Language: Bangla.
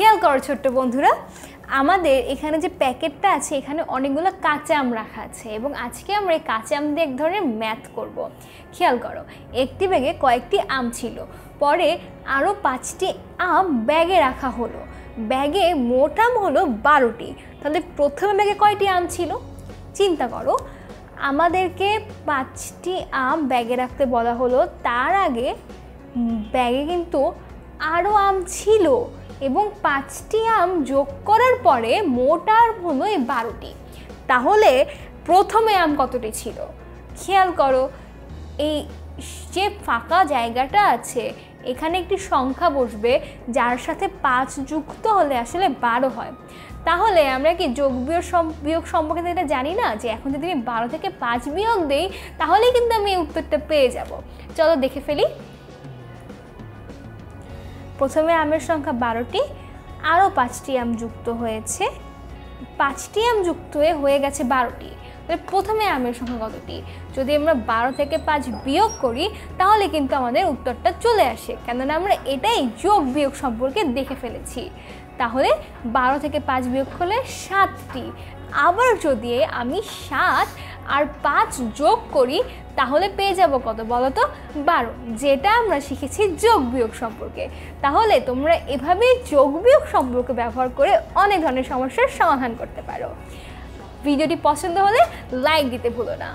খেয়াল করো ছোট্ট বন্ধুরা, আমাদের এখানে যে প্যাকেটটা আছে, এখানে অনেকগুলো কাঁচা আম রাখা আছে এবং আজকে আমরা এই কাঁচা আম দিয়ে এক ধরনের ম্যাথ করব। খেয়াল করো, একটি ব্যাগে কয়েকটি আম ছিল, পরে আরও পাঁচটি আম ব্যাগে রাখা হলো। ব্যাগে মোট আম হলো বারোটি, তাহলে প্রথমে ব্যাগে কয়টি আম ছিল? চিন্তা করো, আমাদেরকে পাঁচটি আম ব্যাগে রাখতে বলা হলো, তার আগে ব্যাগে কিন্তু আরও আম ছিল। এবং পাঁচটি আম যোগ করার পরে মোট আম হলো এই বারোটি। তাহলে প্রথমে আম কতটি ছিল? খেয়াল করো, এই যে ফাঁকা জায়গাটা আছে, এখানে একটি সংখ্যা বসবে, যার সাথে পাঁচ যুক্ত হলে আসলে বারো হয়। তাহলে আমরা কি যোগ বিয়োগ বিয়োগ সম্পর্কে এটা জানি না, যে এখন যদি আমি বারো থেকে পাঁচ বিয়োগ দিই, তাহলেই কিন্তু আমি এই উত্তরটা পেয়ে যাব। চলো দেখে ফেলি। প্রথমে আমের সংখ্যা বারোটি, আরও পাঁচটি আম যুক্ত হয়েছে। পাঁচটি আম যুক্ত হয়ে হয়ে গেছে বারোটি। তাহলে প্রথমে আমের সংখ্যা কতটি? যদি আমরা বারো থেকে পাঁচ বিয়োগ করি, তাহলে কিন্তু আমাদের উত্তরটা চলে আসে। কেননা আমরা এটাই যোগ বিয়োগ সম্পর্কে দেখে ফেলেছি। তাহলে বারো থেকে পাঁচ বিয়োগ করলে সাতটি। আবার যদি আমি সাত আর পাঁচ যোগ করি, তাহলে পেয়ে যাব কত বলো তো বারো। যেটা আমরা শিখেছি যোগ বিয়োগ সম্পর্কে। তাহলে তোমরা এভাবে যোগ বিয়োগ সম্পর্ক ব্যবহার করে অনেক ধরনের সমস্যার সমাধান করতে পারো। ভিডিওটি পছন্দ হলে লাইক দিতে ভুলো না।